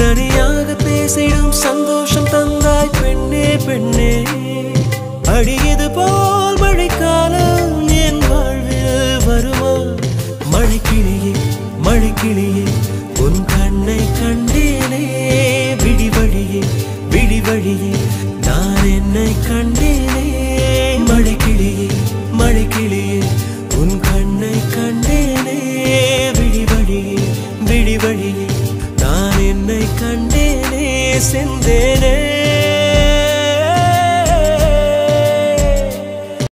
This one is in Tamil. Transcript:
தனியாக பேசிடும் சந்தோஷம் தந்தாய் பெண்ணே பெண்ணே. அடியது போல் மழைக்காலம் என் வாழ்வில் வருமா? மழைக்கிளியே மழைக்கிளியே உன் கண்ணை கண்டேனே. விடிவழியே விடிவழியே நான் என்னை கண்டேனே. மழைக்கிளியே மழைக்கிளியே உன் கண்ணை கண்டேனே. விடிவழியே விடிவழியே என்னை கண்டேனே சென்றேனே